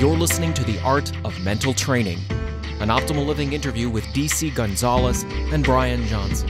You're listening to The Art of Mental Training, an optimal living interview with DC Gonzalez and Brian Johnson.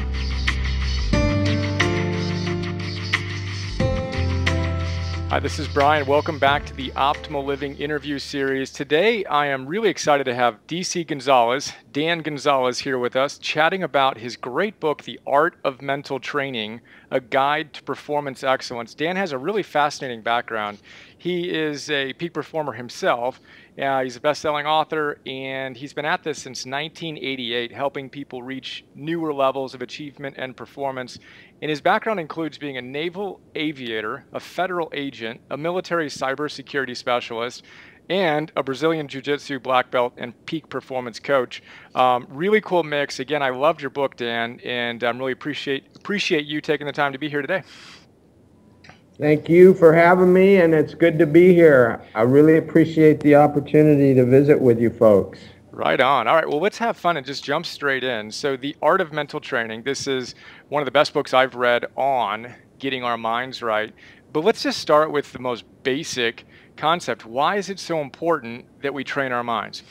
Hi, this is Brian. Welcome back to the Optimal Living interview series. Today, I am really excited to have DC Gonzalez, Dan Gonzalez, here with us, chatting about his great book, The Art of Mental Training A Guide to Performance Excellence. Dan has a really fascinating background. He is a peak performer himself. Uh, he's a best selling author, and he's been at this since 1988, helping people reach newer levels of achievement and performance and his background includes being a naval aviator, a federal agent, a military cybersecurity specialist, and a Brazilian Jiu Jitsu black belt and peak performance coach. Um, really cool mix. Again, I loved your book, Dan, and I um, really appreciate appreciate you taking the time to be here today. Thank you for having me, and it's good to be here. I really appreciate the opportunity to visit with you folks. Right on. All right. Well, let's have fun and just jump straight in. So, The Art of Mental Training. This is one of the best books I've read on getting our minds right. But let's just start with the most basic concept. Why is it so important that we train our minds?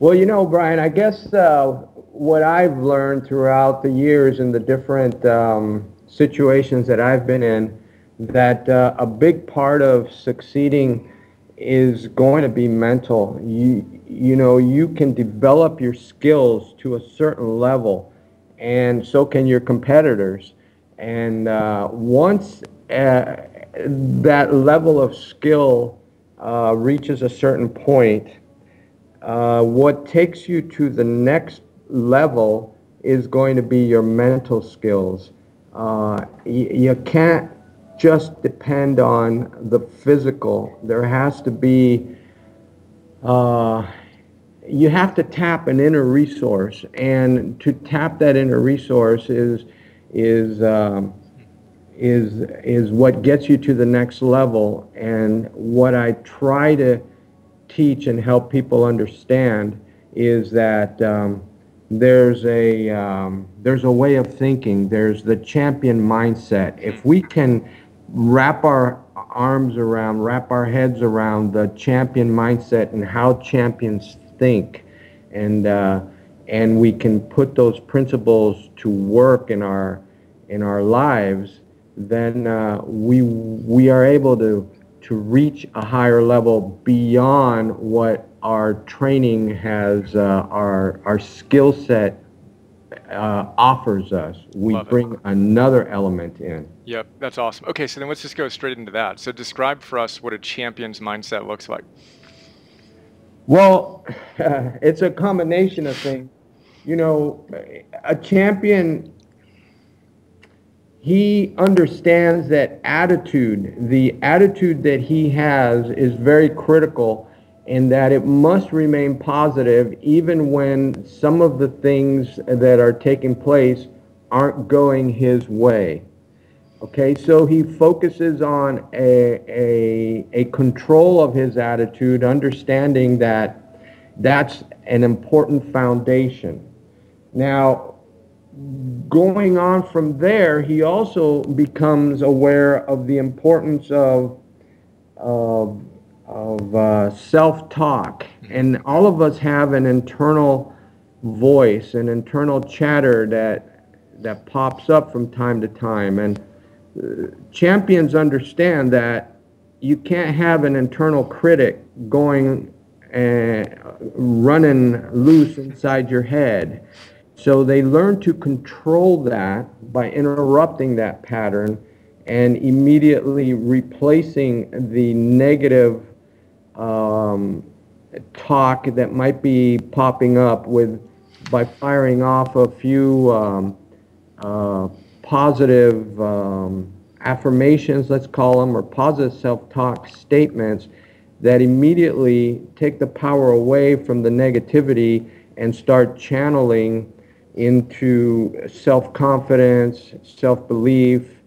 Well, you know, Brian, I guess uh, what I've learned throughout the years in the different um, situations that I've been in, that uh, a big part of succeeding is going to be mental. You you know you can develop your skills to a certain level, and so can your competitors. And uh, once uh, that level of skill uh, reaches a certain point, uh, what takes you to the next level is going to be your mental skills. Uh, you can't just depend on the physical. There has to be, uh, you have to tap an inner resource, and to tap that inner resource is is um, is is what gets you to the next level. And what I try to teach and help people understand is that. Um, there's a um, there's a way of thinking. There's the champion mindset. If we can wrap our arms around, wrap our heads around the champion mindset and how champions think, and uh, and we can put those principles to work in our in our lives, then uh, we we are able to to reach a higher level beyond what our training has uh, our our skill set uh, offers us, we Love bring it. another element in. Yep, that's awesome. Okay, so then let's just go straight into that. So describe for us what a champion's mindset looks like. Well, uh, it's a combination of things. You know, a champion, he understands that attitude, the attitude that he has is very critical and that it must remain positive even when some of the things that are taking place aren't going his way. Okay, so he focuses on a, a, a control of his attitude, understanding that that's an important foundation. Now, going on from there, he also becomes aware of the importance of, of of uh, self-talk, and all of us have an internal voice, an internal chatter that that pops up from time to time, and uh, champions understand that you can't have an internal critic going uh, running loose inside your head. So they learn to control that by interrupting that pattern and immediately replacing the negative um, talk that might be popping up with by firing off a few um, uh, positive um, affirmations, let's call them, or positive self-talk statements that immediately take the power away from the negativity and start channeling into self-confidence, self-belief,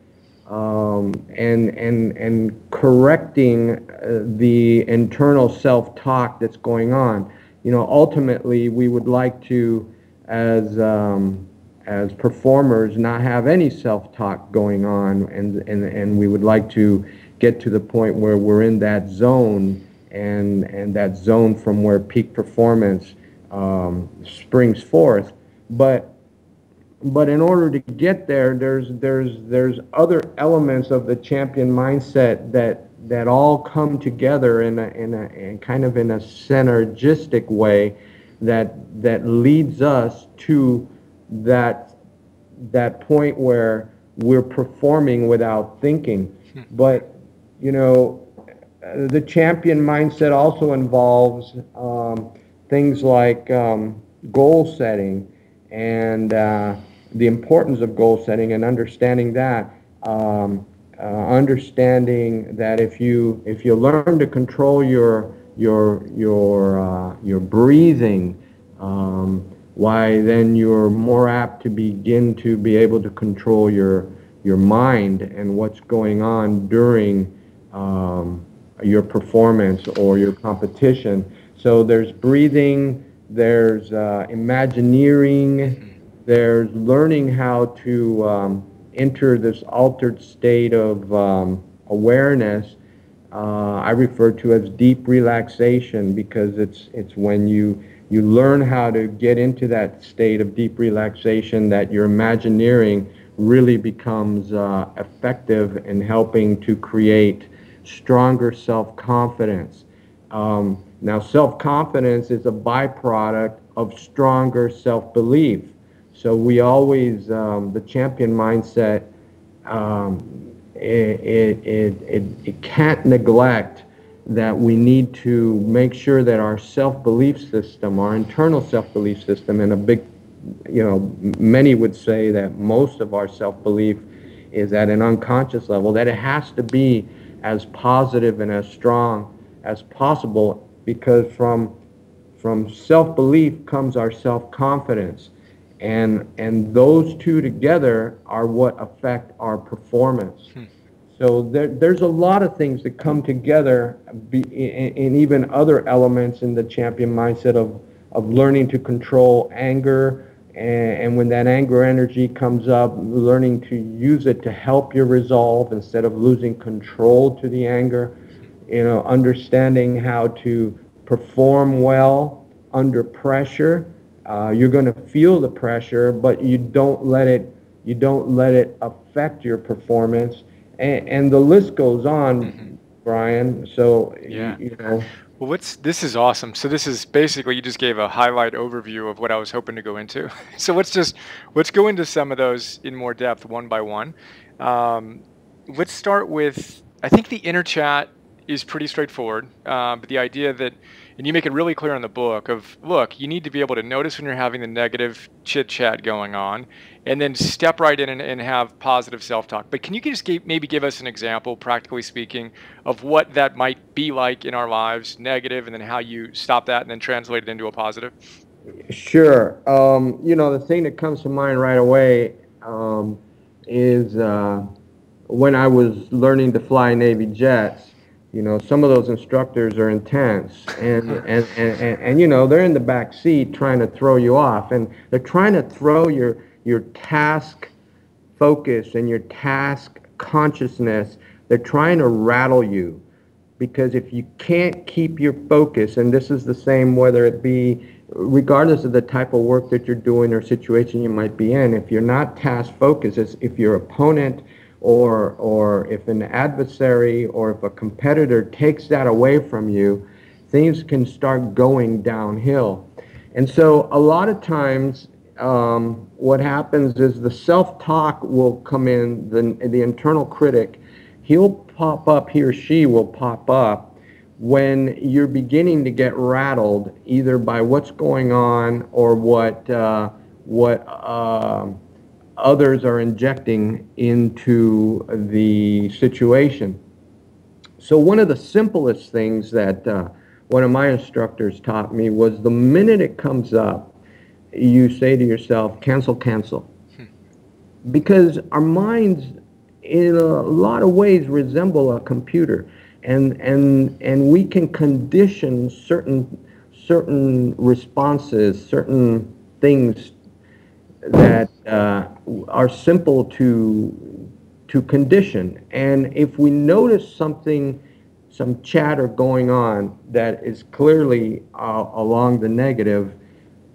um, and and and correcting uh, the internal self-talk that's going on. You know, ultimately, we would like to, as um, as performers not have any self-talk going on and, and, and we would like to get to the point where we're in that zone and, and that zone from where peak performance um, springs forth. But but in order to get there, there's there's there's other elements of the champion mindset that that all come together in a in a in kind of in a synergistic way that that leads us to that that point where we're performing without thinking. Hmm. But you know, the champion mindset also involves um, things like um, goal setting and uh, the importance of goal setting and understanding that. Um, uh, understanding that if you if you learn to control your your your uh, your breathing um, why then you're more apt to begin to be able to control your your mind and what's going on during um, your performance or your competition. So there's breathing, there's uh, imagineering, there's learning how to um, enter this altered state of um, awareness. Uh, I refer to as deep relaxation because it's it's when you you learn how to get into that state of deep relaxation that your imagineering really becomes uh, effective in helping to create stronger self-confidence. Um, now, self-confidence is a byproduct of stronger self-belief. So we always, um, the champion mindset, um, it, it, it, it, it can't neglect that we need to make sure that our self-belief system, our internal self-belief system, and a big, you know, many would say that most of our self-belief is at an unconscious level, that it has to be as positive and as strong as possible because from from self-belief comes our self-confidence and and those two together are what affect our performance hmm. So there, there's a lot of things that come together, be, and even other elements in the champion mindset of, of learning to control anger, and, and when that anger energy comes up, learning to use it to help your resolve instead of losing control to the anger. You know, understanding how to perform well under pressure. Uh, you're going to feel the pressure, but you don't let it. You don't let it affect your performance and, and the list goes on, mm-hmm. Brian. So yeah. you, know. Well, what's this is awesome. So this is basically you just gave a highlight overview of what I was hoping to go into. so let's just let's go into some of those in more depth one by one. Um, let's start with I think the inner chat is pretty straightforward, uh, but the idea that and you make it really clear in the book of look you need to be able to notice when you're having the negative chit chat going on and then step right in and, and have positive self-talk. But can you just give, maybe give us an example practically speaking of what that might be like in our lives negative and then how you stop that and then translate it into a positive? Sure. Um, you know the thing that comes to mind right away um, is uh, when i was learning to fly navy jets you know some of those instructors are intense and, and, and, and, and, you know they're in the back seat trying to throw you off and they're trying to throw your your task focus and your task consciousness. They're trying to rattle you because if you can't keep your focus and this is the same whether it be regardless of the type of work that you're doing or situation you might be in if you're not task focused if your opponent or or if an adversary or if a competitor takes that away from you, things can start going downhill. And so a lot of times um, what happens is the self-talk will come in, the, the internal critic, he'll pop up, he or she will pop up when you're beginning to get rattled either by what's going on or what, uh, what uh, others are injecting into the situation. So one of the simplest things that uh, one of my instructors taught me was the minute it comes up, you say to yourself, cancel, cancel. Because our minds, in a lot of ways, resemble a computer. And, and, and we can condition certain, certain responses, certain things that uh, are simple to to condition. And if we notice something, some chatter going on that is clearly uh, along the negative,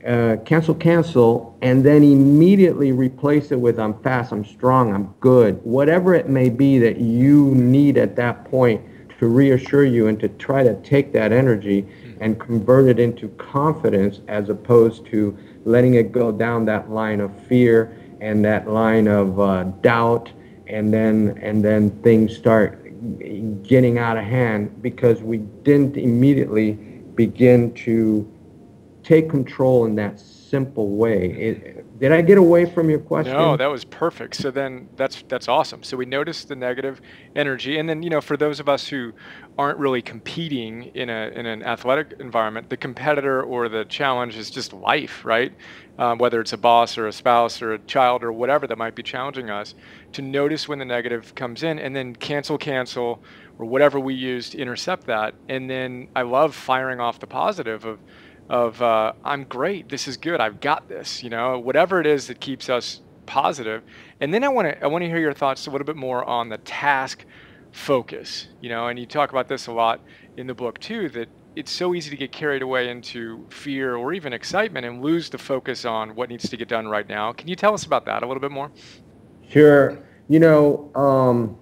uh, cancel, cancel, and then immediately replace it with I'm fast, I'm strong, I'm good, whatever it may be that you need at that point to reassure you and to try to take that energy and convert it into confidence as opposed to letting it go down that line of fear and that line of uh, doubt and then and then things start getting out of hand because we didn't immediately begin to take control in that simple way. It, did I get away from your question? No, that was perfect. So then that's that's awesome. So we notice the negative energy, and then you know for those of us who aren't really competing in a in an athletic environment, the competitor or the challenge is just life, right? Um, whether it's a boss or a spouse or a child or whatever that might be challenging us, to notice when the negative comes in, and then cancel, cancel, or whatever we use to intercept that. And then I love firing off the positive of of uh, I'm great, this is good, I've got this, you know, whatever it is that keeps us positive. And then I want to I want to hear your thoughts a little bit more on the task focus, you know, and you talk about this a lot in the book too that it's so easy to get carried away into fear or even excitement and lose the focus on what needs to get done right now. Can you tell us about that a little bit more? Sure. You know, um,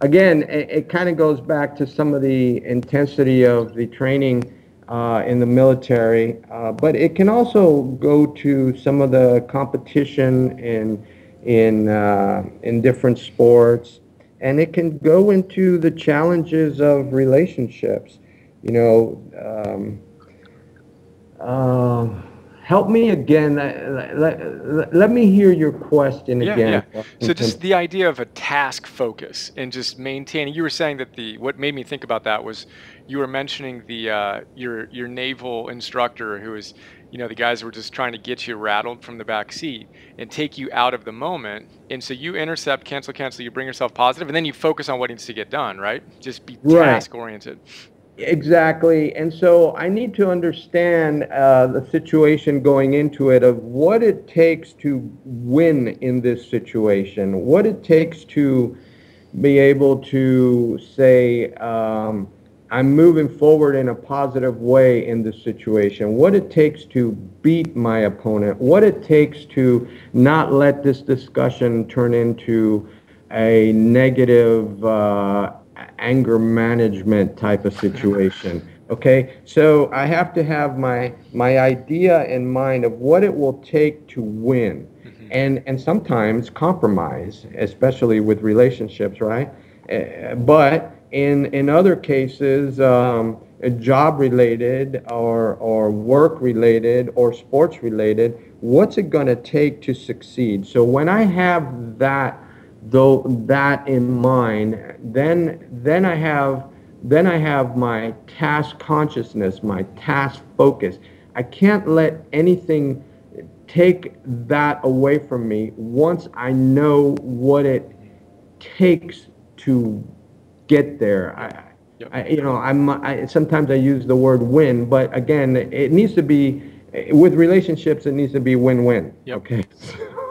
again, it, it kind of goes back to some of the intensity of the training uh, in the military, uh, but it can also go to some of the competition in in uh, in different sports, and it can go into the challenges of relationships. You know, um, uh, help me again. Let, let, let, me hear your question yeah, again. Yeah. So just the idea of a task focus and just maintaining. You were saying that the what made me think about that was you were mentioning the uh, your your naval instructor who was you know the guys were just trying to get you rattled from the back seat and take you out of the moment and so you intercept cancel cancel you bring yourself positive and then you focus on what needs to get done right just be right. task oriented exactly. And so i need to understand uh, the situation going into it of what it takes to win in this situation what it takes to be able to say um, I'm moving forward in a positive way in this situation, what it takes to beat my opponent, what it takes to not let this discussion turn into a negative uh, anger management type of situation. Okay, so I have to have my my idea in mind of what it will take to win, mm-hmm. and and sometimes compromise, especially with relationships, right? Uh, but in in other cases, um, job related or or work related or sports related, what's it going to take to succeed? So when I have that though that in mind, then then I have then I have my task consciousness, my task focus. I can't let anything take that away from me once I know what it takes to get there. I, yep. I, you know, I'm I, sometimes I use the word win, but again, it needs to be with relationships. It needs to be win-win. Yep. Okay.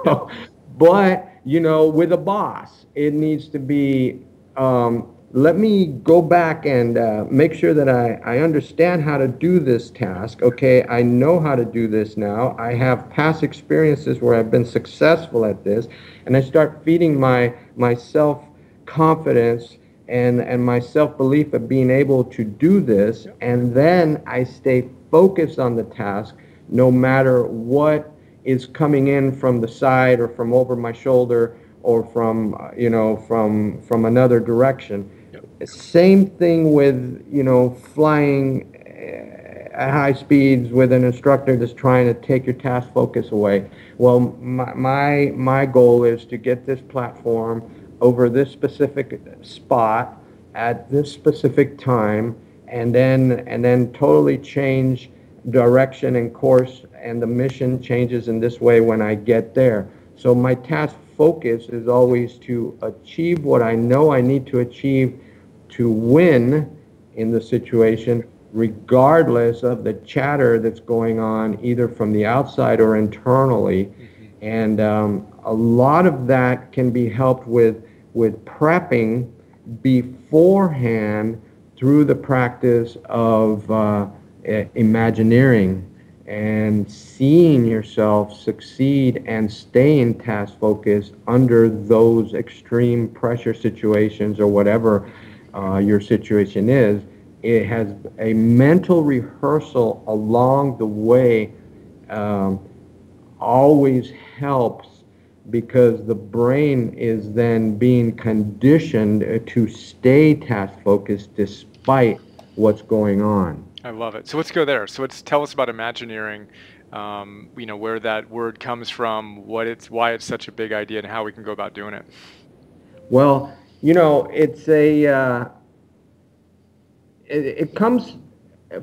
So, but you know, with a boss, it needs to be. Um, let me go back and uh, make sure that I, I understand how to do this task. Okay, I know how to do this now. I have past experiences where I've been successful at this, and I start feeding my my self confidence and, and my self-belief of being able to do this. And then I stay focused on the task no matter what is coming in from the side or from over my shoulder or from, uh, you know, from, from another direction. Yep. Same thing with, you know, flying uh, at high speeds with an instructor that's trying to take your task focus away. Well, my, my, my goal is to get this platform over this specific spot at this specific time and then and then totally change direction and course and the mission changes in this way when I get there. So my task focus is always to achieve what I know I need to achieve to win in the situation regardless of the chatter that's going on either from the outside or internally And um, a lot of that can be helped with, with prepping beforehand through the practice of uh, imagineering and seeing yourself succeed and staying task focused under those extreme pressure situations or whatever uh, your situation is. It has a mental rehearsal along the way um, always helps because the brain is then being conditioned to stay task focused despite what's going on. I love it. So let's go there. So let's tell us about Imagineering. Um, you know where that word comes from, what it's, why it's such a big idea, and how we can go about doing it. Well, you know, it's a uh, it, it comes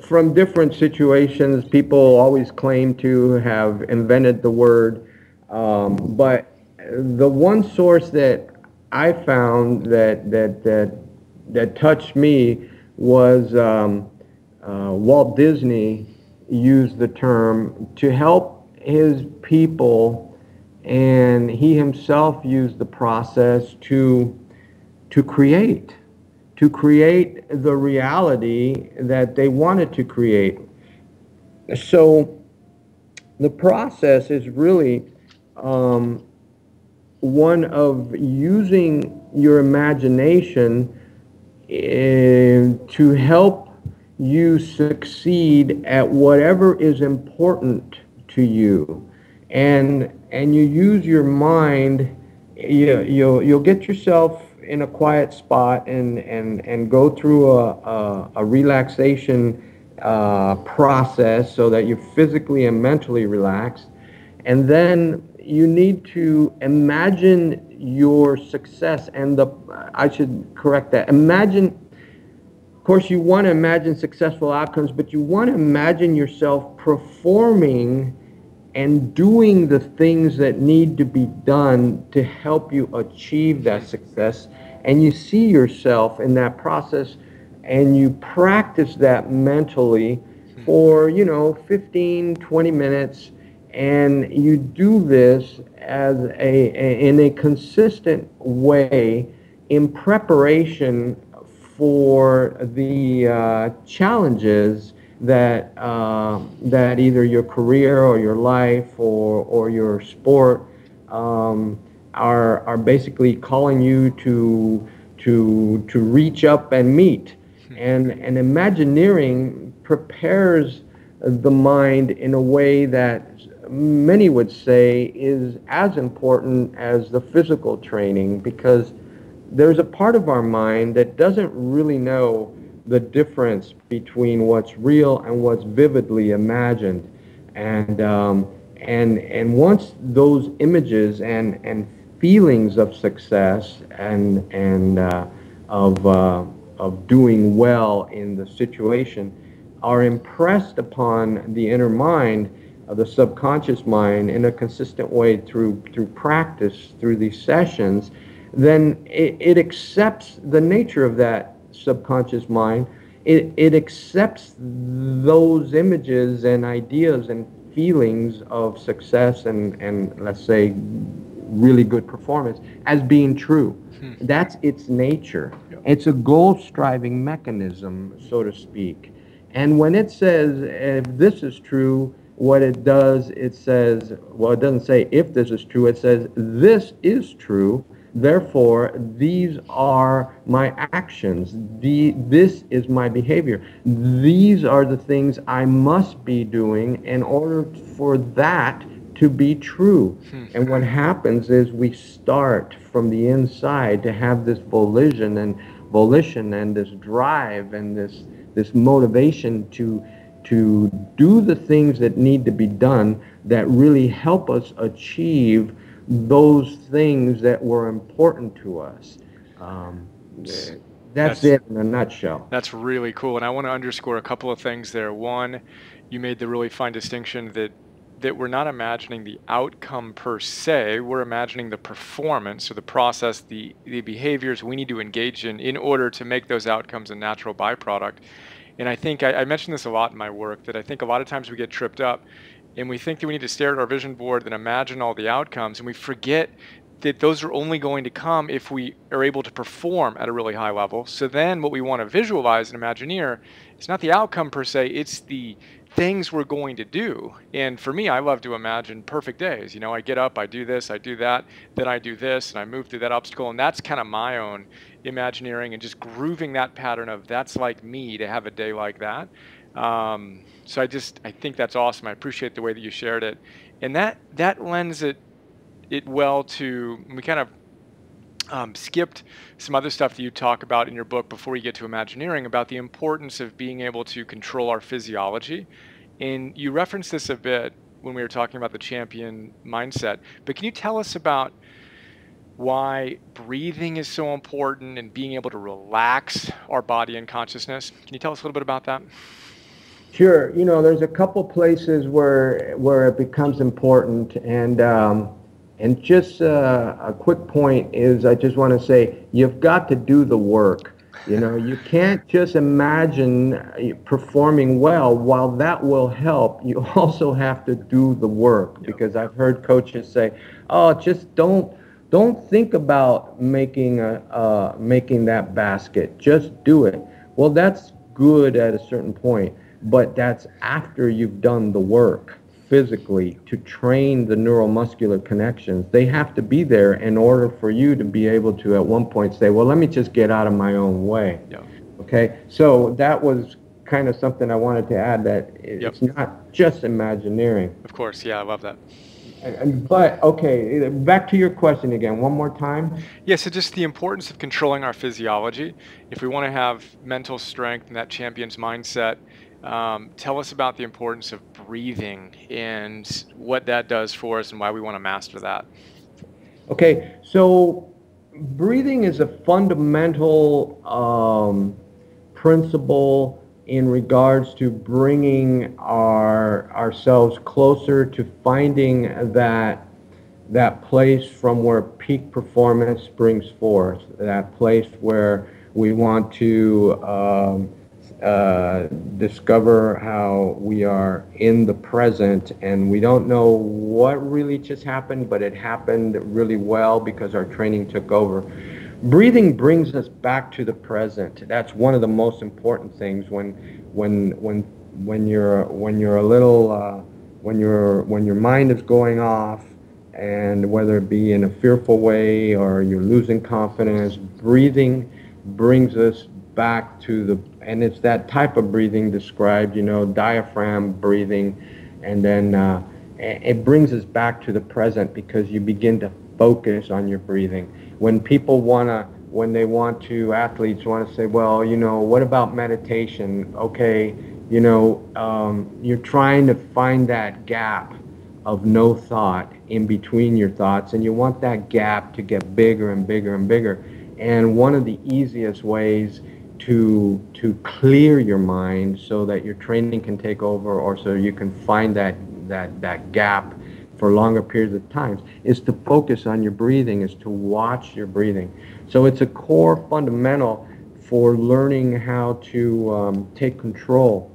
from different situations. People always claim to have invented the word, um, but the one source that I found that that that that touched me was um, uh, Walt Disney used the term to help his people, and he himself used the process to to create to create the reality that they wanted to create. So the process is really um, one of using your imagination uh, to help you succeed at whatever is important to you. And, and you use your mind, you, you'll, you'll get yourself in a quiet spot and, and, and go through a, a, a relaxation uh, process so that you're physically and mentally relaxed. And then you need to imagine your success and the, I should correct that. Imagine, of course, you want to imagine successful outcomes, but you want to imagine yourself performing and doing the things that need to be done to help you achieve that success. And you see yourself in that process and you practice that mentally for, you know, 15, 20 minutes. And you do this as a, a in a consistent way in preparation for the uh, challenges that uh, that either your career or your life or or your sport um, are are basically calling you to to to reach up and meet, hmm. and and Imagineering prepares the mind in a way that many would say is as important as the physical training because there's a part of our mind that doesn't really know the difference between what's real and what's vividly imagined. And, um, and, and once those images and, and feelings of success and, and uh, of, uh, of doing well in the situation are impressed upon the inner mind, uh, the subconscious mind, in a consistent way through, through practice, through these sessions, then it, it accepts the nature of that subconscious mind, it, it accepts those images and ideas and feelings of success and, and let's say really good performance as being true. Hmm. That's its nature. It's a goal striving mechanism, so to speak. And when it says if this is true, what it does, it says, well, it doesn't say if this is true, it says this is true Therefore, these are my actions. The, this is my behavior. These are the things I must be doing in order for that to be true. Hmm. And what happens is we start from the inside to have this volition and volition and this drive and this this motivation to to do the things that need to be done that really help us achieve those things that were important to us. Um, that's, that's, it in a nutshell. That's really cool. And I want to underscore a couple of things there. One, you made the really fine distinction that that we're not imagining the outcome per se, we're imagining the performance or the process, the, the behaviors we need to engage in in order to make those outcomes a natural byproduct. And I think I, I mentioned this a lot in my work that I think a lot of times we get tripped up and we think that we need to stare at our vision board and imagine all the outcomes, and we forget that those are only going to come if we are able to perform at a really high level. So then what we want to visualize and Imagineer is not the outcome per se, it's the things we're going to do. And for me, I love to imagine perfect days. You know, I get up, I do this, I do that, then I do this, and I move through that obstacle. And that's kind of my own Imagineering and just grooving that pattern of that's like me to have a day like that. Um, so I just I think that's awesome. I appreciate the way that you shared it, and that that lends it it well to we kind of um, skipped some other stuff that you talk about in your book before you get to Imagineering about the importance of being able to control our physiology. And you referenced this a bit when we were talking about the champion mindset. But can you tell us about why breathing is so important and being able to relax our body and consciousness? Can you tell us a little bit about that? Sure. You know, there's a couple places where where it becomes important, and um, and just uh, a quick point is I just want to say you've got to do the work. You know, you can't just imagine uh, performing well. While that will help, you also have to do the work because I've heard coaches say, "Oh, just don't don't think about making a uh, making that basket. Just do it." Well, that's good at a certain point, but that's after you've done the work physically to train the neuromuscular connections. They have to be there in order for you to be able to at one point say, well, let me just get out of my own way. Yeah. Okay. So that was kind of something I wanted to add that it's yep. not just imagineering. Of course. Yeah. I love that. But okay, back to your question again, one more time. Yeah, so just the importance of controlling our physiology. If we want to have mental strength and that champion's mindset, um, tell us about the importance of breathing and what that does for us and why we want to master that. Okay, so breathing is a fundamental um, principle in regards to bringing our ourselves closer to finding that that place from where peak performance springs forth, that place where we want to um, uh, discover how we are in the present and we don't know what really just happened, but it happened really well because our training took over. Breathing brings us back to the present. That's one of the most important things when when when when you're when you're a little uh, when you're when your mind is going off and whether it be in a fearful way or you're losing confidence, breathing brings us back to the, and it's that type of breathing described, you know, diaphragm breathing, and then uh, it brings us back to the present because you begin to focus on your breathing. When people want to, when they want to, athletes want to say, well, you know, what about meditation? Okay, you know, um, you're trying to find that gap of no thought in between your thoughts, and you want that gap to get bigger and bigger and bigger. And one of the easiest ways to to clear your mind so that your training can take over or so you can find that that that gap for longer periods of times is to focus on your breathing is to watch your breathing. So it's a core fundamental for learning how to um, take control.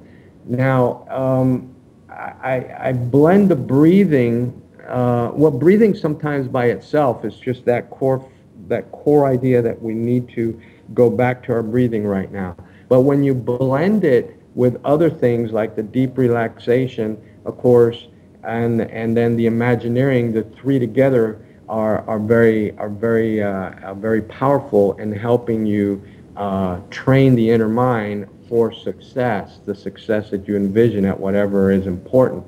Now um, I, I blend the breathing uh, well breathing sometimes by itself is just that core that core idea that we need to go back to our breathing right now. But when you blend it with other things like the deep relaxation, of course, and and then the imagineering, the three together are are very are very uh, are very powerful in helping you uh, train the inner mind for success, the success that you envision at whatever is important.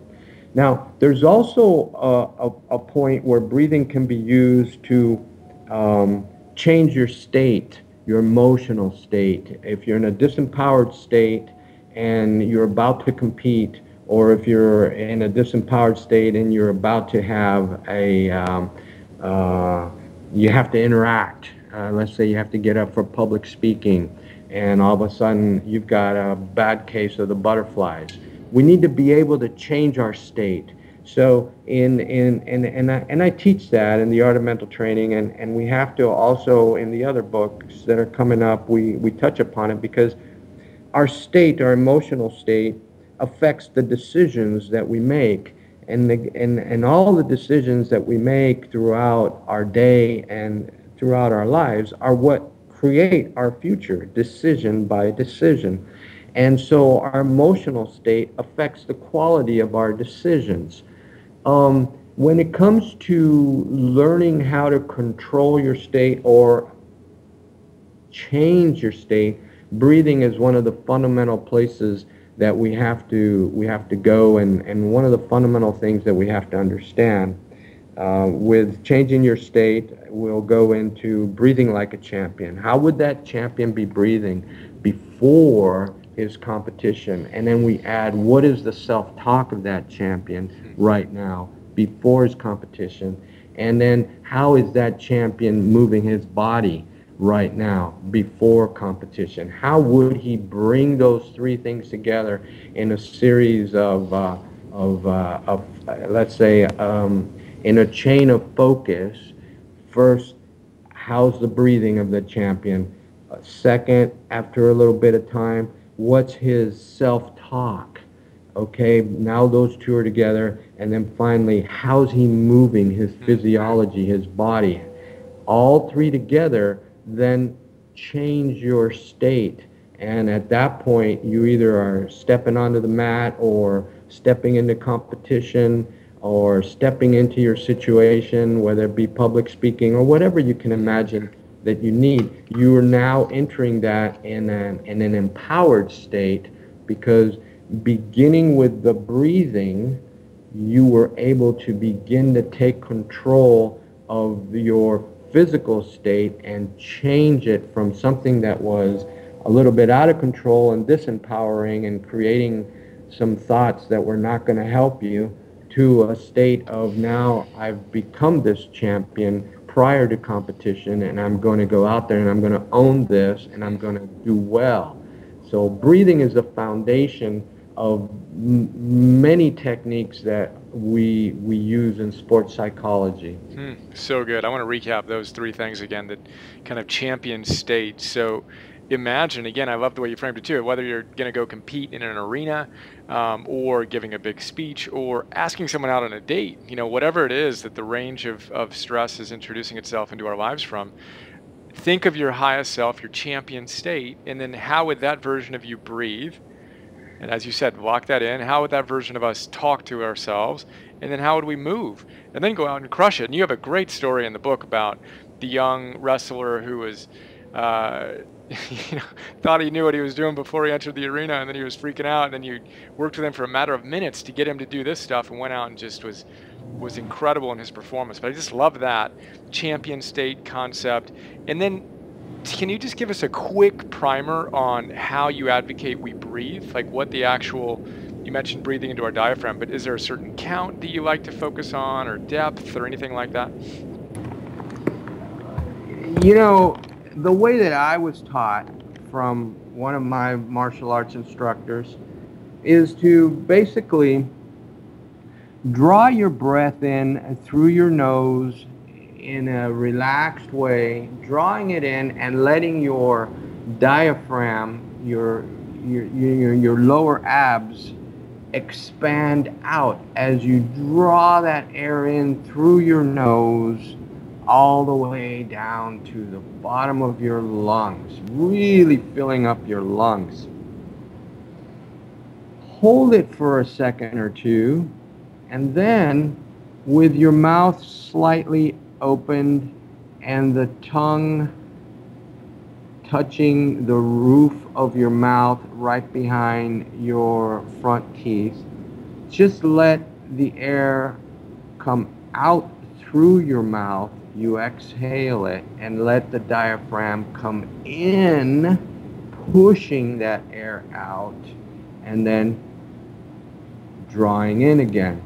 Now, there's also a, a, a point where breathing can be used to um, change your state your emotional state. If you're in a disempowered state and you're about to compete, or if you're in a disempowered state and you're about to have a, um, uh, you have to interact. Uh, let's say you have to get up for public speaking, and all of a sudden you've got a bad case of the butterflies. We need to be able to change our state. So in, in, in, and, I, and I teach that in the art of mental training, and, and we have to also, in the other books that are coming up, we, we touch upon it because our state, our emotional state, affects the decisions that we make. and, the, and, and all the decisions that we make throughout our day and throughout our lives are what create our future decision by decision. And so our emotional state affects the quality of our decisions. Um, when it comes to learning how to control your state or change your state, breathing is one of the fundamental places that we have to we have to go and, and one of the fundamental things that we have to understand uh, with changing your state we'll go into breathing like a champion. How would that champion be breathing before his competition and then we add what is the self-talk of that champion right now before his competition and then how is that champion moving his body right now before competition? How would he bring those three things together in a series of, uh, of, uh, of uh, let's say, um, in a chain of focus? First, how's the breathing of the champion? Uh, second, after a little bit of time, what's his self-talk? Okay, now those two are together. And then finally, how's he moving his mm-hmm. physiology, his body? All three together then change your state. And at that point, you either are stepping onto the mat or stepping into competition or stepping into your situation, whether it be public speaking or whatever you can imagine that you need. You are now entering that in an, in an empowered state because beginning with the breathing, you were able to begin to take control of your physical state and change it from something that was a little bit out of control and disempowering and creating some thoughts that were not going to help you to a state of now I've become this champion prior to competition and I'm going to go out there and I'm going to own this and I'm going to do well. So breathing is the foundation of m- many techniques that we we use in sports psychology. Hmm, so good. I want to recap those three things again that kind of champion state. So imagine again, I love the way you framed it too. Whether you're going to go compete in an arena, um, or giving a big speech, or asking someone out on a date, you know, whatever it is that the range of, of stress is introducing itself into our lives from. Think of your highest self, your champion state, and then how would that version of you breathe? And as you said, lock that in. How would that version of us talk to ourselves? And then how would we move? And then go out and crush it. And you have a great story in the book about the young wrestler who was, uh, you know, thought he knew what he was doing before he entered the arena, and then he was freaking out. And then you worked with him for a matter of minutes to get him to do this stuff, and went out and just was was incredible in his performance. But I just love that champion state concept. And then can you just give us a quick primer on how you advocate we breathe? Like what the actual, you mentioned breathing into our diaphragm, but is there a certain count that you like to focus on or depth or anything like that? You know, the way that I was taught from one of my martial arts instructors is to basically draw your breath in through your nose in a relaxed way, drawing it in and letting your diaphragm, your, your, your, your lower abs expand out as you draw that air in through your nose all the way down to the bottom of your lungs, really filling up your lungs. Hold it for a second or two, and then with your mouth slightly opened and the tongue touching the roof of your mouth right behind your front teeth. Just let the air come out through your mouth. You exhale it and let the diaphragm come in, pushing that air out and then drawing in again.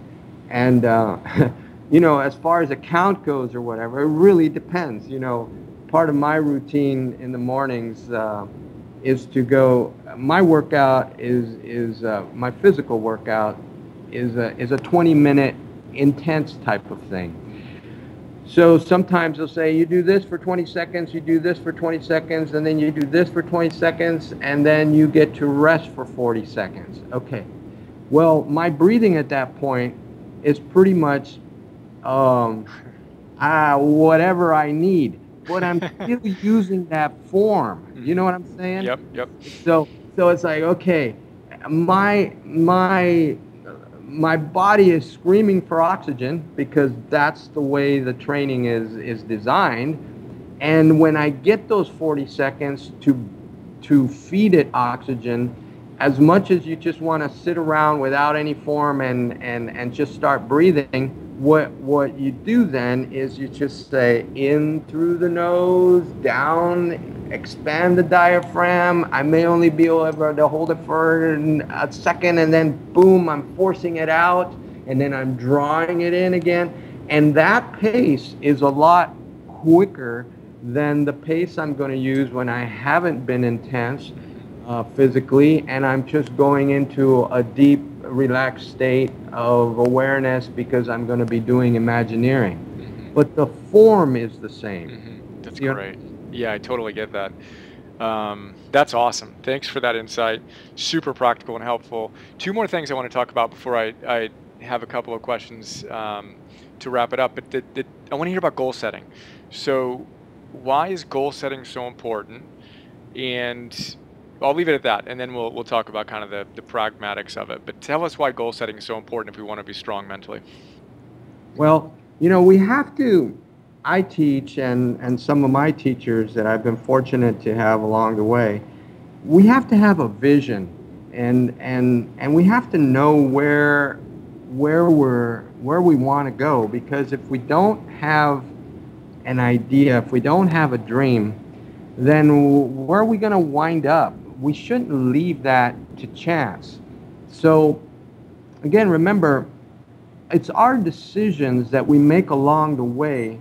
And uh, you know, as far as a count goes or whatever, it really depends. You know, part of my routine in the mornings uh, is to go. My workout is is uh, my physical workout is a, is a 20 minute intense type of thing. So sometimes they'll say you do this for 20 seconds, you do this for 20 seconds, and then you do this for 20 seconds, and then you get to rest for 40 seconds. Okay. Well, my breathing at that point is pretty much um, uh, whatever I need, but I'm still using that form. You know what I'm saying? Yep, yep. So, so it's like, okay, my my my body is screaming for oxygen because that's the way the training is is designed. And when I get those 40 seconds to to feed it oxygen, as much as you just want to sit around without any form and, and, and just start breathing, what what you do then is you just say in through the nose, down, expand the diaphragm. I may only be able to hold it for a second, and then boom, I'm forcing it out, and then I'm drawing it in again. And that pace is a lot quicker than the pace I'm going to use when I haven't been intense uh, physically, and I'm just going into a deep, relaxed state of awareness because I'm going to be doing Imagineering. Mm-hmm. But the form is the same. Mm-hmm. That's you great. Know? Yeah, I totally get that. Um, that's awesome. Thanks for that insight. Super practical and helpful. Two more things I want to talk about before I, I have a couple of questions um, to wrap it up. But the, the, I want to hear about goal setting. So, why is goal setting so important? And I'll leave it at that, and then we'll we'll talk about kind of the, the pragmatics of it. But tell us why goal setting is so important if we want to be strong mentally. Well, you know, we have to. I teach, and and some of my teachers that I've been fortunate to have along the way, we have to have a vision, and and and we have to know where where we're where we want to go because if we don't have an idea, if we don't have a dream, then where are we going to wind up? We shouldn't leave that to chance. So, again, remember, it's our decisions that we make along the way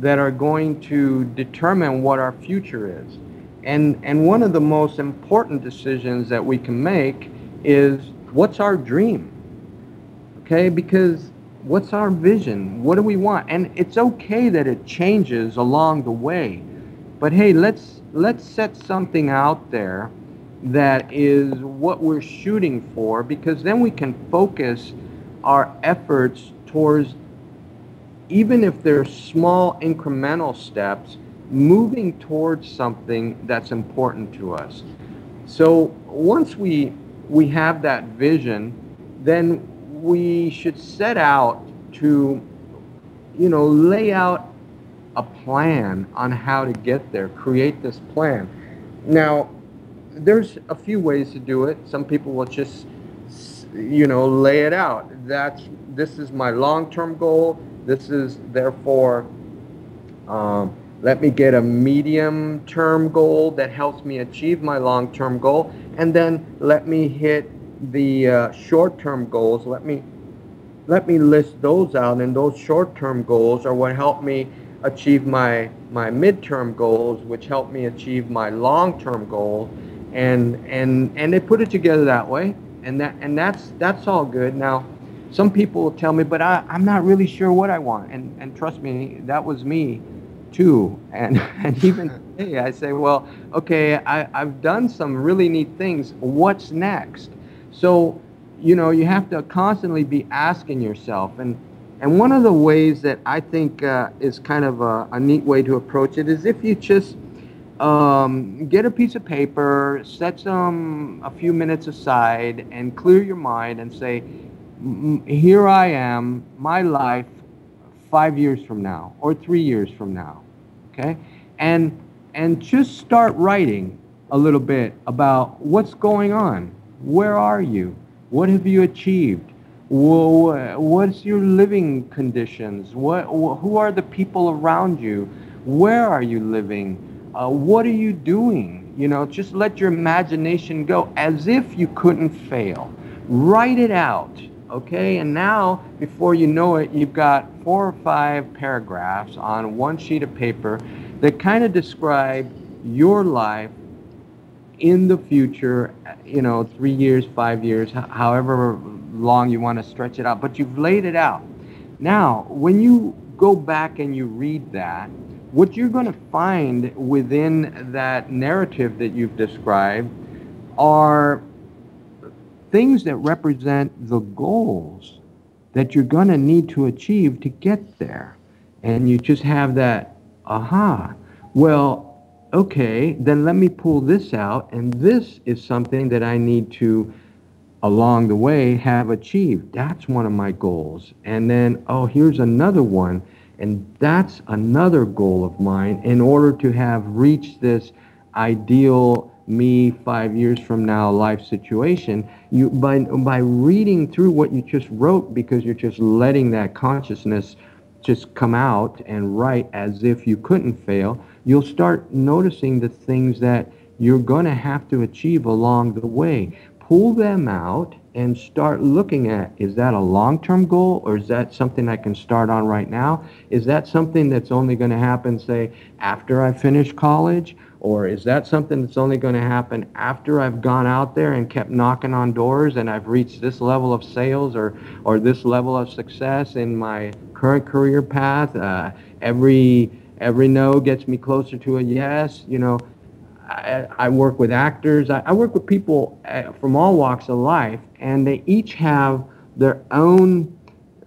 that are going to determine what our future is. And, and one of the most important decisions that we can make is what's our dream? Okay, because what's our vision? What do we want? And it's okay that it changes along the way. But hey, let's let's set something out there that is what we're shooting for because then we can focus our efforts towards even if they're small incremental steps moving towards something that's important to us. So once we we have that vision then we should set out to you know lay out a plan on how to get there create this plan. Now there's a few ways to do it. Some people will just, you know, lay it out. That's this is my long-term goal. This is therefore, um, let me get a medium-term goal that helps me achieve my long-term goal, and then let me hit the uh, short-term goals. Let me let me list those out, and those short-term goals are what help me achieve my my midterm goals, which help me achieve my long-term goals and and and they put it together that way. And that and that's that's all good. Now some people will tell me but I, i'm not really sure what i want. And and trust me that was me too. And and even today i say well okay I, i've done some really neat things. What's next? So you know you have to constantly be asking yourself. And and one of the ways that i think uh, is kind of a, a neat way to approach it is if you just um, get a piece of paper, set some a few minutes aside, and clear your mind and say, "Here I am, my life, five years from now, or three years from now." Okay, and and just start writing a little bit about what's going on. Where are you? What have you achieved? What's your living conditions? What? Who are the people around you? Where are you living? Uh, what are you doing? You know, just let your imagination go as if you couldn't fail. Write it out, okay? And now, before you know it, you've got four or five paragraphs on one sheet of paper that kind of describe your life in the future, you know, three years, five years, however long you want to stretch it out, but you've laid it out. Now, when you go back and you read that, what you're going to find within that narrative that you've described are things that represent the goals that you're going to need to achieve to get there. And you just have that, aha, well, okay, then let me pull this out, and this is something that I need to, along the way, have achieved. That's one of my goals. And then, oh, here's another one, and that's another goal of mine in order to have reached this ideal me five years from now life situation. You by by reading through what you just wrote because you're just letting that consciousness just come out and write as if you couldn't fail you'll start noticing the things that you're going to have to achieve along the way. Pull them out and start looking at is that a long-term goal or is that something I can start on right now? Is that something that's only going to happen, say, after I finish college? Or is that something that's only going to happen after I've gone out there and kept knocking on doors and I've reached this level of sales or, or this level of success in my current career path? Uh, every, every no gets me closer to a yes. You know, I, I work with actors. I, I work with people uh, from all walks of life, and they each have their own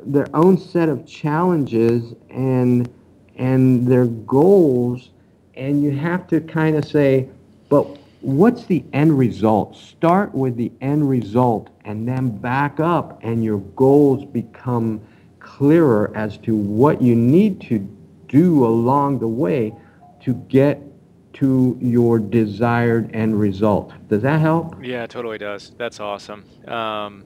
their own set of challenges and and their goals and you have to kind of say, but what's the end result? Start with the end result and then back up, and your goals become clearer as to what you need to do along the way to get to your desired end result. Does that help? Yeah, totally does. That's awesome. Um,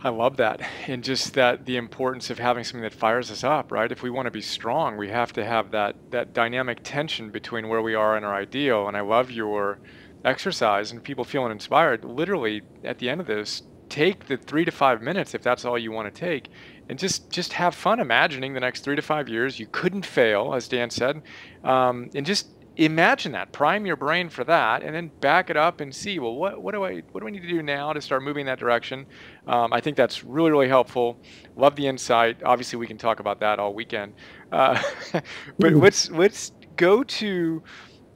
I love that. And just that the importance of having something that fires us up, right? If we want to be strong, we have to have that that dynamic tension between where we are and our ideal. And I love your exercise and people feeling inspired. Literally at the end of this, take the three to five minutes if that's all you want to take and just just have fun imagining the next three to five years you couldn't fail as dan said um, and just imagine that. Prime your brain for that and then back it up and see well what, what do i what do i need to do now to start moving that direction? Um, i think that's really really helpful. Love the insight. Obviously we can talk about that all weekend. Uh, but let's let's go to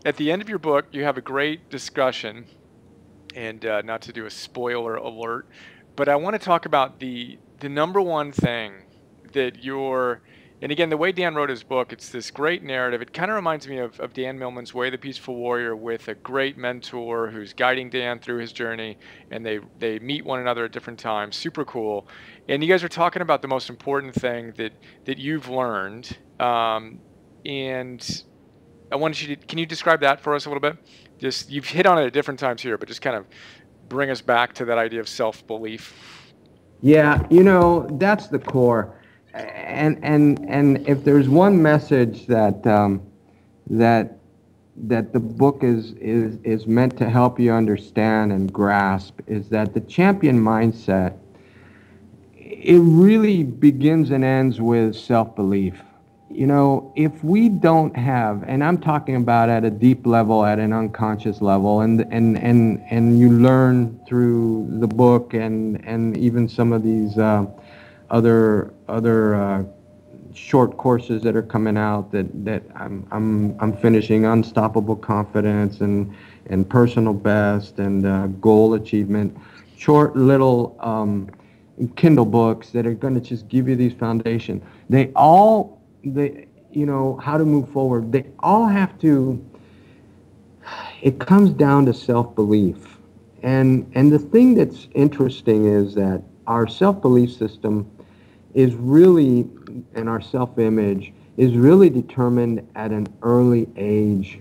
at the end of your book you have a great discussion and uh, not to do a spoiler alert but i want to talk about the the number one thing that you're and again, the way Dan wrote his book, it's this great narrative. It kind of reminds me of, of Dan Millman's Way the Peaceful Warrior with a great mentor who's guiding Dan through his journey, and they, they meet one another at different times. Super cool. And you guys are talking about the most important thing that, that you've learned. Um, and I wanted you to, can you describe that for us a little bit? Just, you've hit on it at different times here, but just kind of bring us back to that idea of self belief. Yeah, you know, that's the core and and and if there's one message that um, that that the book is is is meant to help you understand and grasp is that the champion mindset it really begins and ends with self-belief. You know if we don't have and i'm talking about at a deep level at an unconscious level and and and and you learn through the book and and even some of these uh, other other uh, short courses that are coming out that that I'm I'm I'm finishing Unstoppable Confidence and and Personal Best and uh, Goal Achievement, short little um, Kindle books that are going to just give you these foundation. They all they you know how to move forward. They all have to. It comes down to self belief, and and the thing that's interesting is that our self belief system is really, and our self-image is really determined at an early age,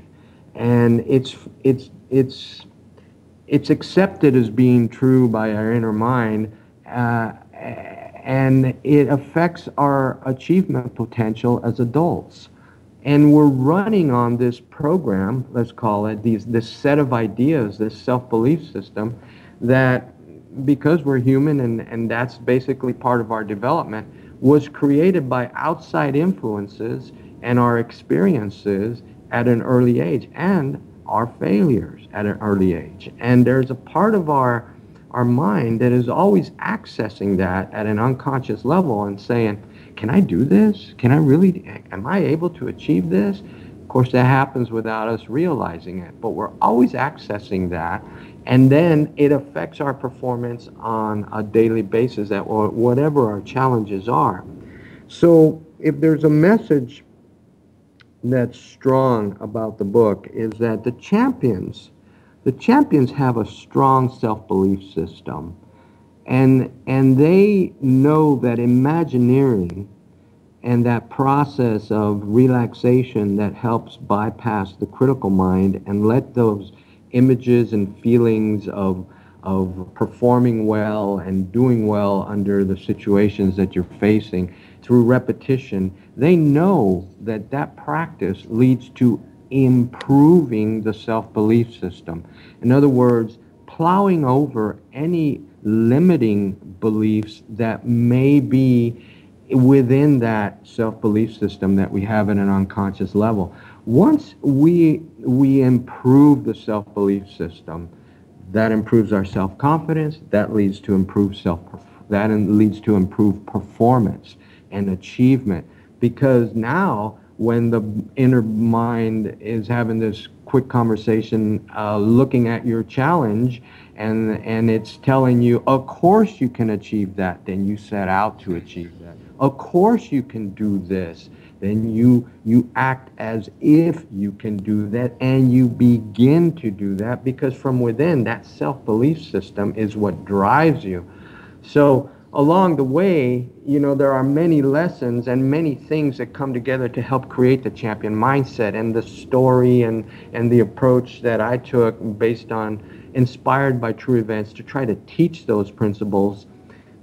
and it's it's it's it's accepted as being true by our inner mind, uh, and it affects our achievement potential as adults. And we're running on this program, let's call it, these, this set of ideas, this self-belief system, that because we're human and, and that's basically part of our development, was created by outside influences and our experiences at an early age and our failures at an early age. And there's a part of our our mind that is always accessing that at an unconscious level and saying, can I do this? Can I really, am I able to achieve this? Of course, that happens without us realizing it, but we're always accessing that. And then it affects our performance on a daily basis at whatever our challenges are. So if there's a message that's strong about the book is that the champions, the champions have a strong self-belief system. And, and they know that imagineering and that process of relaxation that helps bypass the critical mind and let those images and feelings of, of performing well and doing well under the situations that you're facing through repetition, they know that that practice leads to improving the self-belief system. In other words, plowing over any limiting beliefs that may be within that self-belief system that we have at an unconscious level. Once we we improve the self-belief system, that improves our self-confidence, that leads to improved self that leads to improved performance and achievement. Because now when the inner mind is having this quick conversation uh, looking at your challenge and and it's telling you of course you can achieve that. Then you set out to achieve that. Of course you can do this then you you act as if you can do that and you begin to do that because from within that self-belief system is what drives you so along the way, you know, there are many lessons and many things that come together to help create the champion mindset and the story and, and the approach that I took based on inspired by true events to try to teach those principles.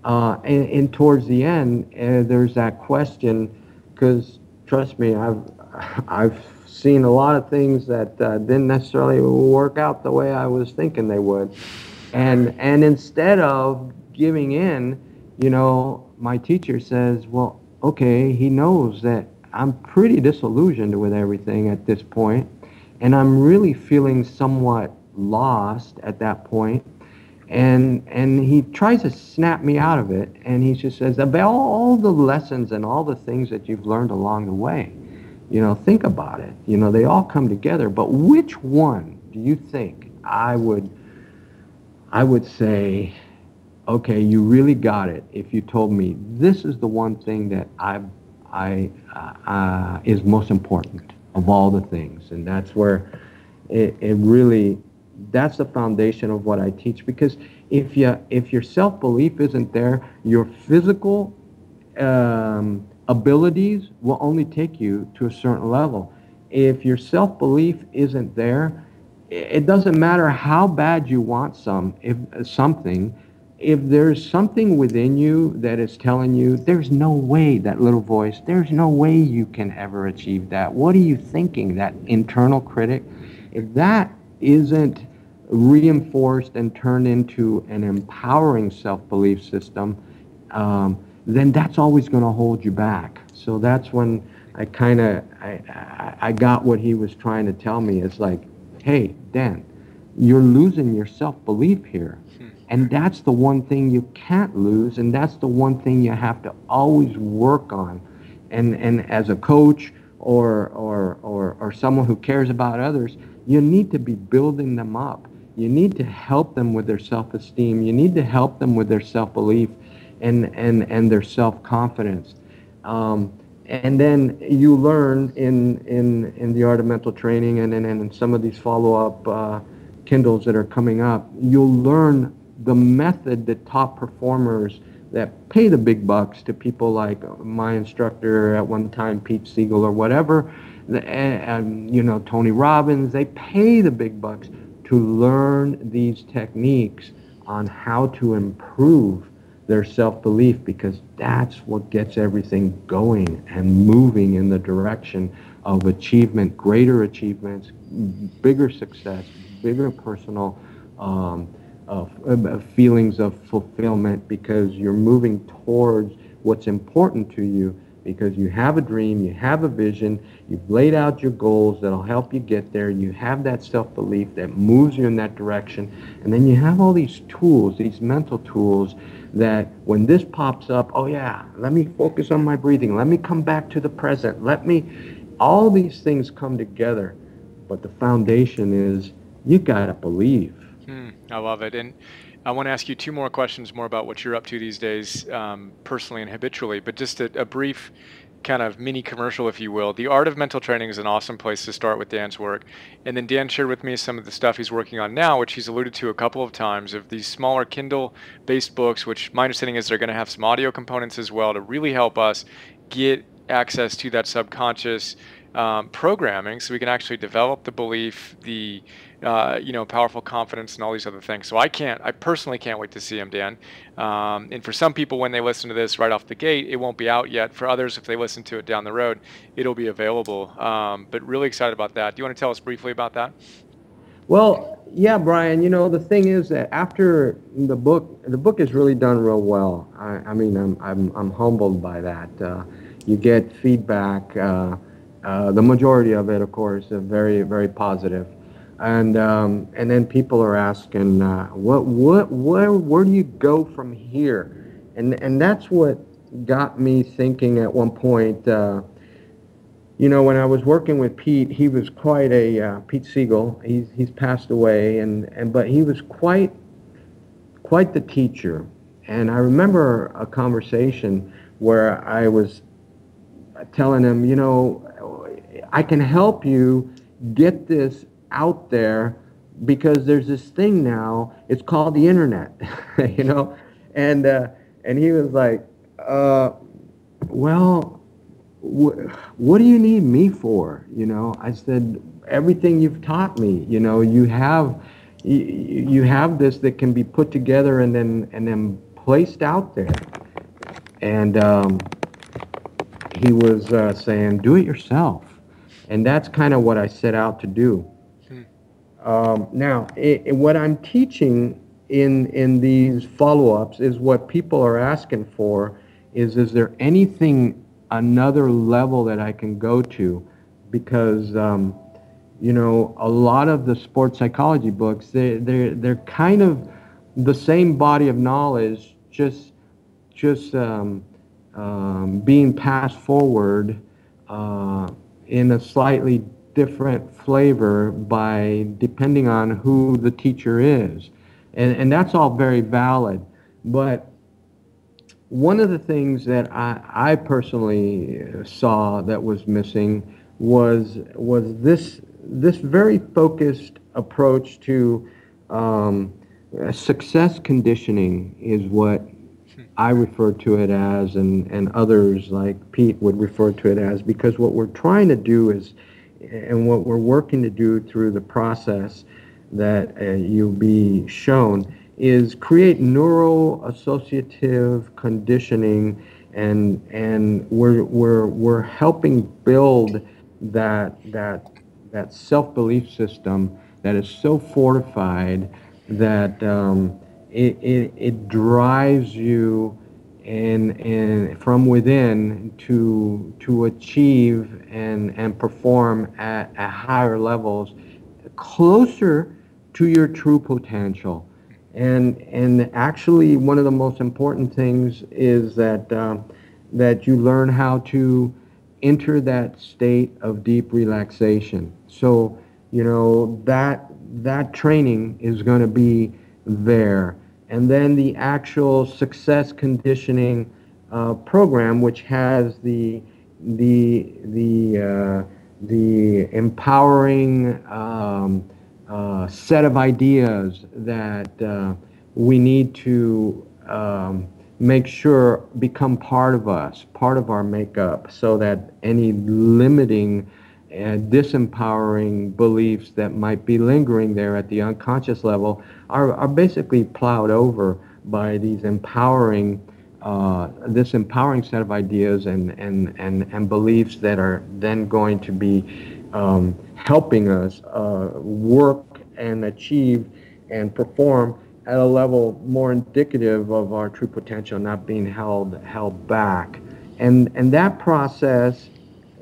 Uh, and, and, towards the end, uh, there's that question, because trust me, I've, I've seen a lot of things that uh, didn't necessarily work out the way I was thinking they would. And, and instead of giving in, you know, my teacher says, well, okay, he knows that I'm pretty disillusioned with everything at this point, and I'm really feeling somewhat lost at that point. And and he tries to snap me out of it, and he just says, about all the lessons and all the things that you've learned along the way, you know, think about it. You know, they all come together. But which one do you think I would I would say okay, you really got it if you told me this is the one thing that I, I uh, uh, is most important of all the things, and that's where it, it really that's the foundation of what I teach because if you if your self belief isn't there, your physical um, abilities will only take you to a certain level. If your self belief isn't there, it doesn't matter how bad you want some if something if there's something within you that is telling you there's no way that little voice there's no way you can ever achieve that what are you thinking that internal critic if that isn't reinforced and turned into an empowering self-belief system um, then that's always going to hold you back so that's when i kind of I, I, got what he was trying to tell me it's like hey dan you're losing your self-belief here and that's the one thing you can't lose, and that's the one thing you have to always work on. And, and as a coach or, or, or, or someone who cares about others, you need to be building them up. You need to help them with their self-esteem. You need to help them with their self-belief and, and, and their self-confidence. Um, and then you learn in, in, in the art of mental training and, and, and in some of these follow-up uh, Kindles that are coming up, you'll learn the method that top performers that pay the big bucks to people like my instructor at one time, Pete Siegel or whatever, and, you know, Tony Robbins, they pay the big bucks to learn these techniques on how to improve their self-belief because that's what gets everything going and moving in the direction of achievement, greater achievements, bigger success, bigger personal um, of, feelings of fulfillment because you're moving towards what's important to you because you have a dream, you have a vision, you've laid out your goals that'll help you get there, you have that self-belief that moves you in that direction, and then you have all these tools, these mental tools that when this pops up, oh yeah, let me focus on my breathing, let me come back to the present, let me, all these things come together, but the foundation is you got to believe. Hmm, I love it. And I want to ask you two more questions more about what you're up to these days, um, personally and habitually, but just a, a, brief kind of mini commercial, if you will. The Art of Mental Training is an awesome place to start with Dan's work. And then Dan shared with me some of the stuff he's working on now, which he's alluded to a couple of times, of these smaller Kindle based books, which my understanding is they're going to have some audio components as well to really help us get access to that subconscious um, programming so we can actually develop the belief, the uh, you know, powerful confidence and all these other things. So I can't, I personally can't wait to see him, Dan. Um, and for some people, when they listen to this right off the gate, it won't be out yet. For others, if they listen to it down the road, it'll be available. Um, but really excited about that. Do you want to tell us briefly about that? Well, yeah, Brian. You know, the thing is that after the book, the book is really done real well. I, I mean, I'm, I'm, I'm humbled by that. Uh, you get feedback. Uh, uh, the majority of it, of course, is very, very positive and um, and then people are asking, uh, what what where where do you go from here? And and that's what got me thinking at one point. Uh, you know, when I was working with Pete, he was quite a uh, Pete Siegel. He's he's passed away, and and but he was quite quite the teacher. And I remember a conversation where I was telling him, you know, I can help you get this out there because there's this thing now. It's called the internet, you know, and uh, and he was like, uh, well, wh- what do you need me for? You know, I said everything you've taught me. You know, you have you, have this that can be put together and then and then placed out there, and um, he was uh, saying, do it yourself. And that's kind of what I set out to do. Um, now, it, it, what I'm teaching in in these follow-ups is what people are asking for. Is is there anything another level that I can go to? Because um, you know, a lot of the sports psychology books they they they're kind of the same body of knowledge, just just um, um being passed forward uh, in a slightly different flavor by depending on who the teacher is. And, and that's all very valid. But one of the things that I, I personally saw that was missing was, was this, this very focused approach to um, success conditioning is what I refer to it as, and, and others like Pete would refer to it as, because what we're trying to do is and what we're working to do through the process that uh, you'll be shown is create neuro-associative conditioning and and we're we're we're helping build that that that self-belief system that is so fortified that um, it, it, it drives you and and from within to to achieve and and perform at, at higher levels closer to your true potential. And and actually one of the most important things is that um, that you learn how to enter that state of deep relaxation. So you know that that training is going to be there. And then the actual success conditioning uh, program, which has the the the uh, the empowering um, uh, set of ideas that uh, we need to um, make sure become part of us, part of our makeup, so that any limiting and disempowering beliefs that might be lingering there at the unconscious level are, are basically plowed over by these empowering, uh, this empowering set of ideas and, and, and, and beliefs that are then going to be um, helping us uh, work and achieve and perform at a level more indicative of our true potential, not being held held back. And and that process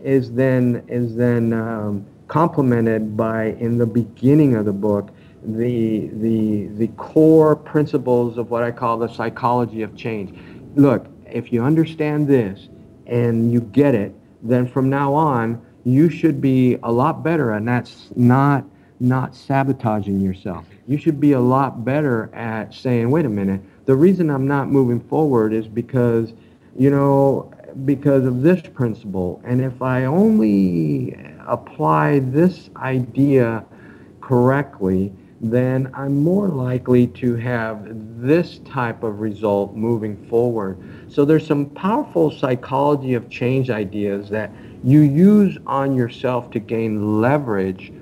is then is then um, complemented by in the beginning of the book the the the core principles of what I call the psychology of change. Look, if you understand this and you get it, then from now on you should be a lot better and that's not not sabotaging yourself you should be a lot better at saying wait a minute the reason i'm not moving forward is because you know because of this principle and if i only apply this idea correctly then I'm more likely to have this type of result moving forward. So there's some powerful psychology of change ideas that you use on yourself to gain leverage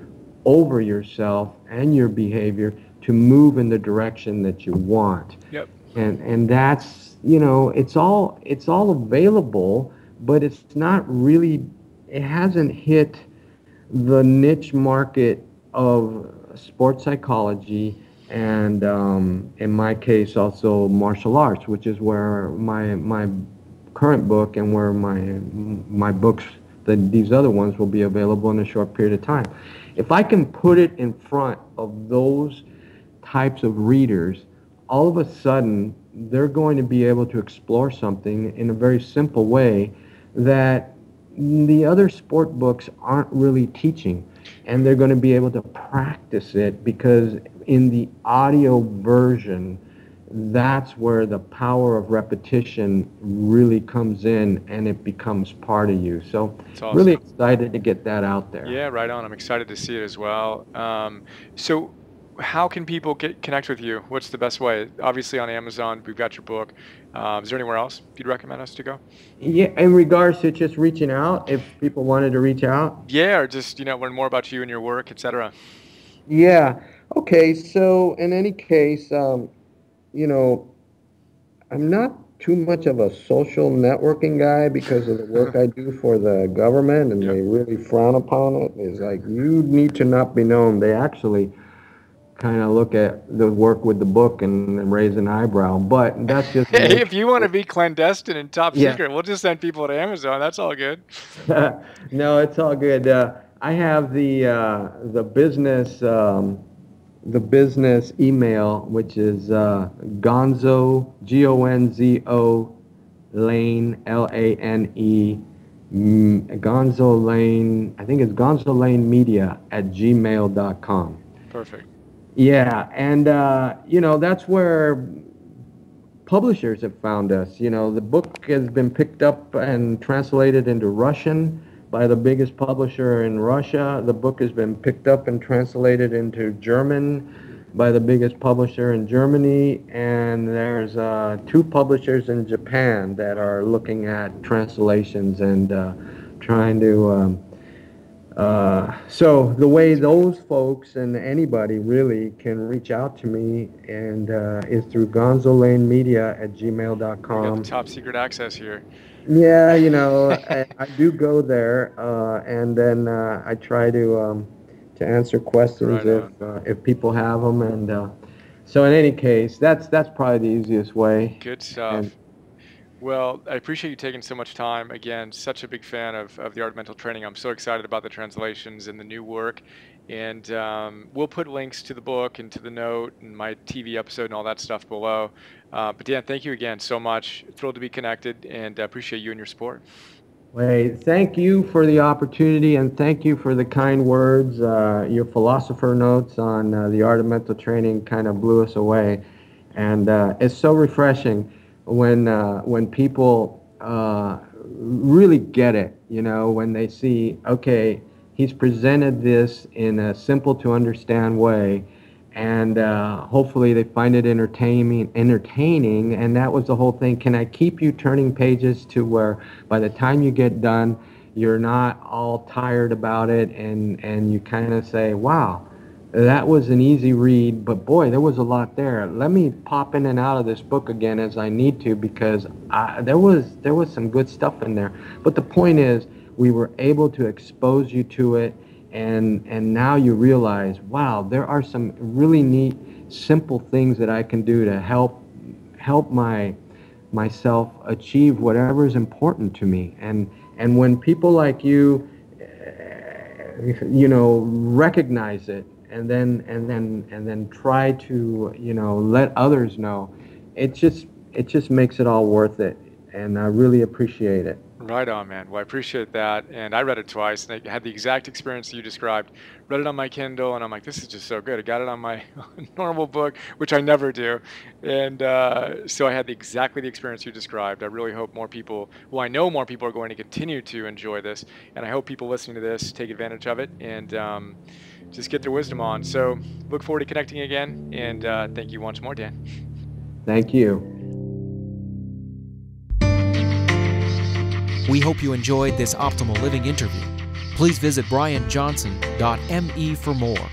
over yourself and your behavior to move in the direction that you want. Yep. And and that's, you know, it's all it's all available, but it's not really it hasn't hit the niche market of sports psychology and um, in my case also martial arts, which is where my my current book and where my my books that these other ones will be available in a short period of time. If I can put it in front of those types of readers, all of a sudden they're going to be able to explore something in a very simple way that the other sport books aren't really teaching. And they're going to be able to practice it because in the audio version that's where the power of repetition really comes in and it becomes part of you. So awesome. really excited to get that out there. Yeah right on. I'm excited to see it as well. Um, so how can people get connect with you? What's the best way? Obviously on Amazon, we've got your book. Um, is there anywhere else you'd recommend us to go? Yeah, in regards to just reaching out, if people wanted to reach out. Yeah, or just you know learn more about you and your work, etc. Yeah. Okay. So in any case, um, you know, I'm not too much of a social networking guy because of the work I do for the government, and yep. they really frown upon it. It's like you need to not be known. They actually kind of look at the work with the book and, and raise an eyebrow. But that's just hey, if you want to be clandestine and top yeah. secret, we'll just send people to Amazon. That's all good. no, it's all good. Uh, I have the uh, the business um, the business email, which is uh, Gonzo G O N Z O Lane L A N E. Gonzo Lane, I think it's Gonzo Lane Media at gmail.com. Perfect. Yeah, and uh, you know that's where publishers have found us. You know, the book has been picked up and translated into Russian by the biggest publisher in Russia. The book has been picked up and translated into German by the biggest publisher in Germany, and there's uh, two publishers in Japan that are looking at translations and uh, trying to um, uh, so the way those folks and anybody really can reach out to me and uh, is through gonzolanemedia at gmail.com. top secret access here. Yeah, you know, I, I, do go there, uh, and then uh, I try to um, to answer questions right if uh, if people have them, and so in any case, that's that's probably the easiest way. Good stuff. And, well, I appreciate you taking so much time. Again, such a big fan of, of the art of mental training. I'm so excited about the translations and the new work. And um, we'll put links to the book and to the note and my TV episode and all that stuff below. Uh, but Dan, thank you again so much. Thrilled to be connected and appreciate you and your support. Wait, thank you for the opportunity and thank you for the kind words. Uh, your philosopher notes on uh, the art of mental training kind of blew us away. And uh, it's so refreshing when uh, when people uh, really get it, you know, when they see, okay, he's presented this in a simple to understand way, and uh, hopefully they find it entertaining, entertaining, and that was the whole thing. Can I keep you turning pages to where by the time you get done, you're not all tired about it, and and you kind of say, wow that was an easy read, but boy, there was a lot there. Let me pop in and out of this book again as I need to because I, there was there was some good stuff in there. But the point is, we were able to expose you to it, and and now you realize, wow, there are some really neat, simple things that I can do to help help my myself achieve whatever is important to me. And and when people like you, eh, you know, recognize it and then and then and then try to you know let others know it just it just makes it all worth it and i really appreciate it Right on, man. Well, I appreciate that. And I read it twice and I had the exact experience you described. Read it on my Kindle and I'm like, this is just so good. I got it on my normal book, which I never do. And uh, so I had the, exactly the experience you described. I really hope more people, well, I know more people are going to continue to enjoy this. And I hope people listening to this take advantage of it and um, just get their wisdom on. So look forward to connecting again. And uh, thank you once more, Dan. Thank you. We hope you enjoyed this Optimal Living interview. Please visit brianjohnson.me for more.